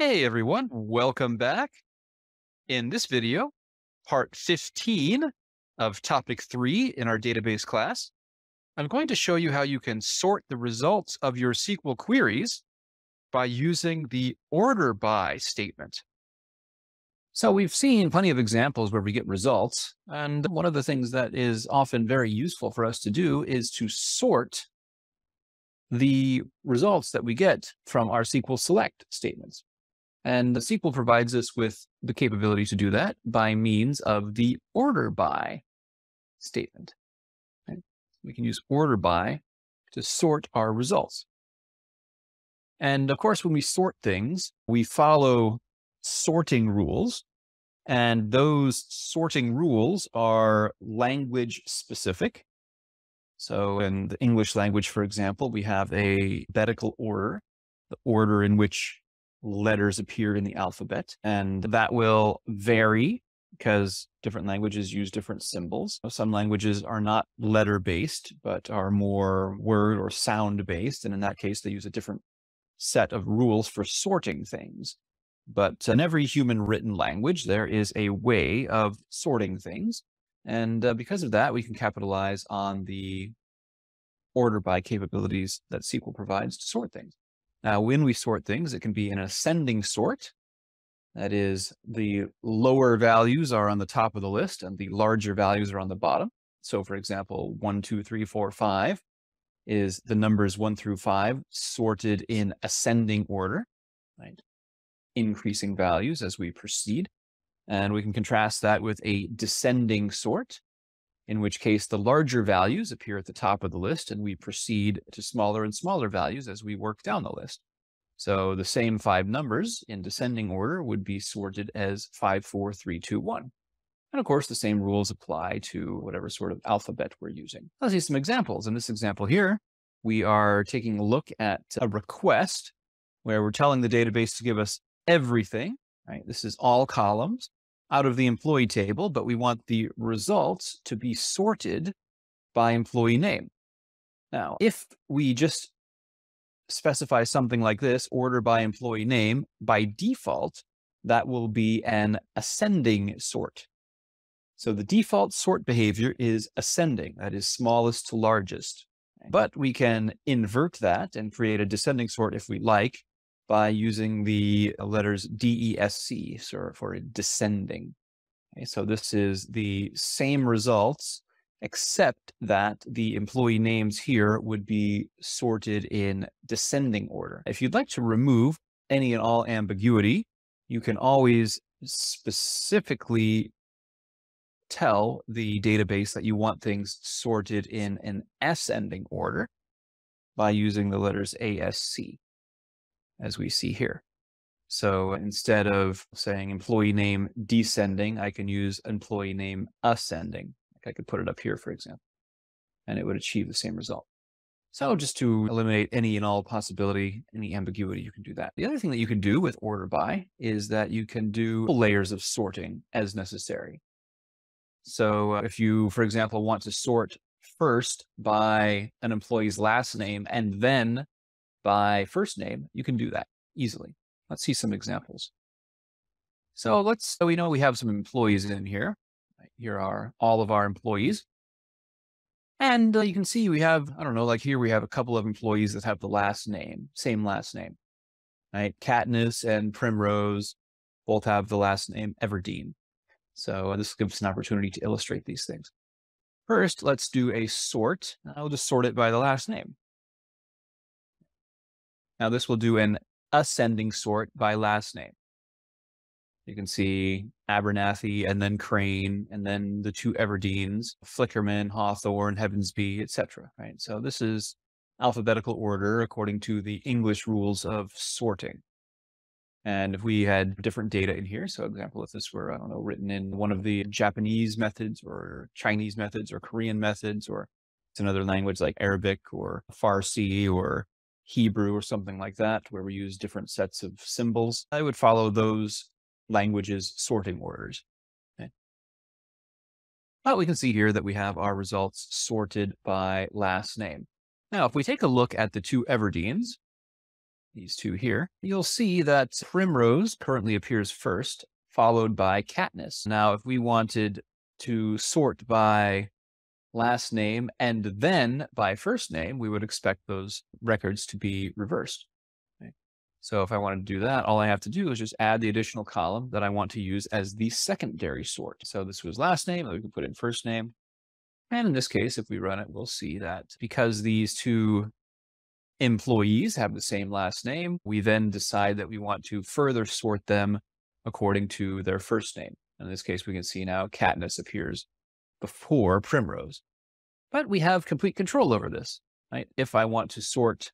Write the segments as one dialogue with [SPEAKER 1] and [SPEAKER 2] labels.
[SPEAKER 1] Hey everyone, welcome back. In this video, part 15 of topic three in our database class, I'm going to show you how you can sort the results of your SQL queries by using the order by statement. So we've seen plenty of examples where we get results. And one of the things that is often very useful for us to do is to sort the results that we get from our SQL select statements. And the SQL provides us with the capability to do that by means of the order by statement. We can use order by to sort our results. And of course, when we sort things, we follow sorting rules. And those sorting rules are language specific. So in the English language, for example, we have a alphabetical order, the order in which letters appear in the alphabet. And that will vary because different languages use different symbols. Some languages are not letter based, but are more word or sound based. And in that case, they use a different set of rules for sorting things. But in every human written language, there is a way of sorting things. And uh, because of that, we can capitalize on the order by capabilities that SQL provides to sort things. Now, when we sort things, it can be an ascending sort. That is, the lower values are on the top of the list and the larger values are on the bottom. So, for example, one, two, three, four, five is the numbers one through five sorted in ascending order, right? Increasing values as we proceed. And we can contrast that with a descending sort, in which case the larger values appear at the top of the list and we proceed to smaller and smaller values as we work down the list. So the same five numbers in descending order would be sorted as five, four, three, two, one. And of course, the same rules apply to whatever sort of alphabet we're using. Let's see some examples. In this example here, we are taking a look at a request where we're telling the database to give us everything, right? This is all columns out of the employee table, but we want the results to be sorted by employee name. Now, if we just specify something like this, order by employee name, by default, that will be an ascending sort. So the default sort behavior is ascending, that is smallest to largest. But we can invert that and create a descending sort if we like, by using the letters DESC for descending. Okay, so this is the same results, except that the employee names here would be sorted in descending order. If you'd like to remove any and all ambiguity, you can always specifically tell the database that you want things sorted in an ascending order by using the letters ASC as we see here. So instead of saying employee name descending, I can use employee name ascending. I could put it up here, for example, and it would achieve the same result. So just to eliminate any and all possibility, any ambiguity, you can do that. The other thing that you can do with order by is that you can do layers of sorting as necessary. So if you, for example, want to sort first by an employee's last name and then by first name, you can do that easily. Let's see some examples. So let's, so we know we have some employees in here. Here are all of our employees. And uh, you can see we have, I don't know, like here we have a couple of employees that have the last name, same last name, right? Katniss and Primrose both have the last name Everdeen. So this gives an opportunity to illustrate these things. First, let's do a sort. I'll just sort it by the last name. Now this will do an ascending sort by last name. You can see Abernathy and then Crane and then the two Everdeens, Flickerman, Hawthorne, Heavensbee, etc. Right. So this is alphabetical order according to the English rules of sorting. And if we had different data in here, so example, if this were, I don't know, written in one of the Japanese methods or Chinese methods or Korean methods, or it's another language like Arabic or Farsi or Hebrew or something like that, where we use different sets of symbols, I would follow those languages sorting orders. Okay. But we can see here that we have our results sorted by last name. Now, if we take a look at the two Everdeens, these two here, you'll see that Primrose currently appears first, followed by Katniss. Now, if we wanted to sort by last name and then by first name, we would expect those records to be reversed. So if I wanted to do that, all I have to do is just add the additional column that I want to use as the secondary sort. So this was last name, we can put in first name. And in this case, if we run it, we'll see that because these two employees have the same last name, we then decide that we want to further sort them according to their first name. In this case, we can see now Katniss appears before Primrose. But we have complete control over this, right? If I want to sort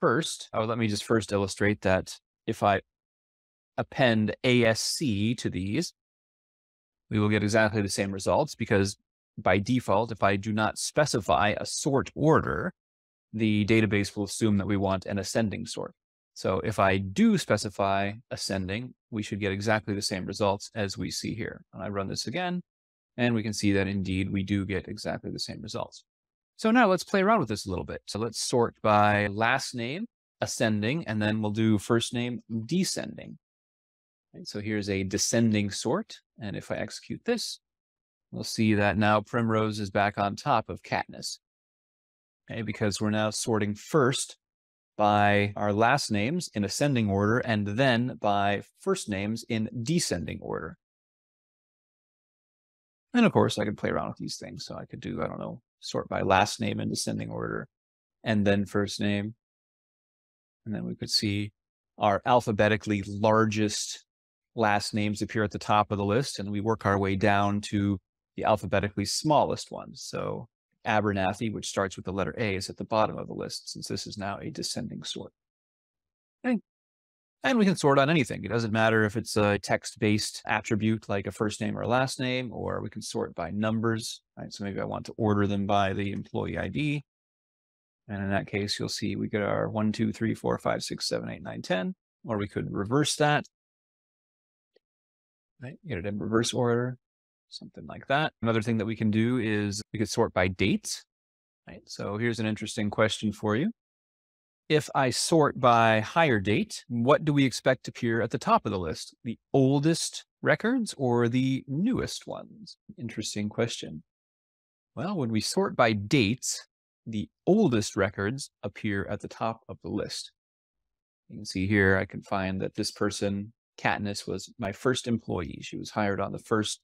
[SPEAKER 1] first, oh, let me just first illustrate that if I append ASC to these, we will get exactly the same results because by default, if I do not specify a sort order, the database will assume that we want an ascending sort. So if I do specify ascending, we should get exactly the same results as we see here. And I run this again, and we can see that indeed we do get exactly the same results. So now let's play around with this a little bit. So let's sort by last name, ascending, and then we'll do first name descending. So here's a descending sort. And if I execute this, we'll see that now Primrose is back on top of Katniss. Okay, because we're now sorting first by our last names in ascending order and then by first names in descending order. And of course, I could play around with these things. So I could do, I don't know, sort by last name in descending order and then first name. And then we could see our alphabetically largest last names appear at the top of the list, and we work our way down to the alphabetically smallest ones. So Abernathy, which starts with the letter A, is at the bottom of the list since this is now a descending sort. And we can sort on anything. It doesn't matter if it's a text-based attribute like a first name or a last name, or we can sort by numbers. Right? So maybe I want to order them by the employee ID. And in that case, you'll see we get our 1, 2, 3, 4, 5, 6, 7, 8, 9, 10. Or we could reverse that. Right? Get it in reverse order something like that. Another thing that we can do is we could sort by dates. Right? So here's an interesting question for you. If I sort by hire date, what do we expect to appear at the top of the list? The oldest records or the newest ones? Interesting question. Well, when we sort by dates, the oldest records appear at the top of the list. You can see here, I can find that this person, Katniss, was my first employee. She was hired on the first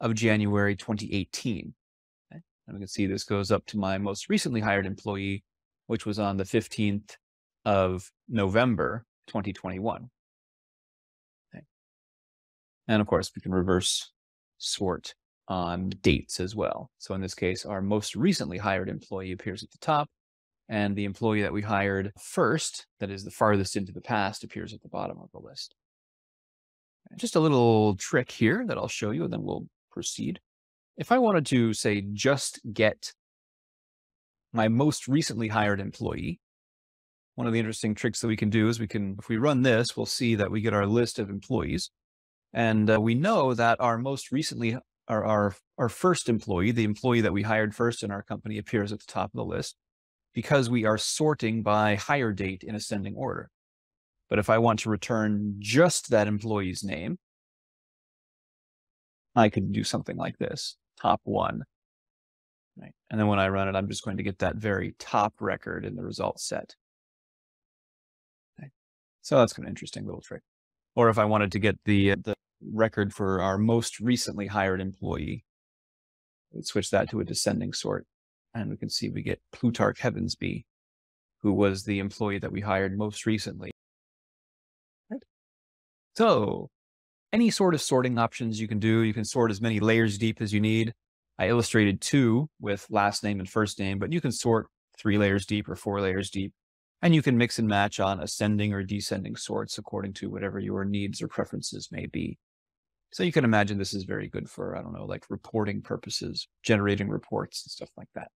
[SPEAKER 1] of January 2018. Okay? And we can see this goes up to my most recently hired employee, which was on the 15th of November 2021. Okay? And of course, we can reverse sort on dates as well. So in this case, our most recently hired employee appears at the top, and the employee that we hired first, that is the farthest into the past, appears at the bottom of the list. Just a little trick here that I'll show you, and then we'll proceed. If I wanted to say, just get my most recently hired employee, one of the interesting tricks that we can do is we can, if we run this, we'll see that we get our list of employees. And uh, we know that our most recently, our, our, our first employee, the employee that we hired first in our company appears at the top of the list because we are sorting by hire date in ascending order. But if I want to return just that employee's name, I could do something like this, top one. Right. And then when I run it, I'm just going to get that very top record in the results set. So that's kind of interesting little trick. Or if I wanted to get the, uh, the record for our most recently hired employee, we'd switch that to a descending sort. And we can see we get Plutarch Heavensbee, who was the employee that we hired most recently. Right. So any sort of sorting options you can do. You can sort as many layers deep as you need. I illustrated two with last name and first name, but you can sort three layers deep or four layers deep. And you can mix and match on ascending or descending sorts according to whatever your needs or preferences may be. So you can imagine this is very good for, I don't know, like reporting purposes, generating reports and stuff like that.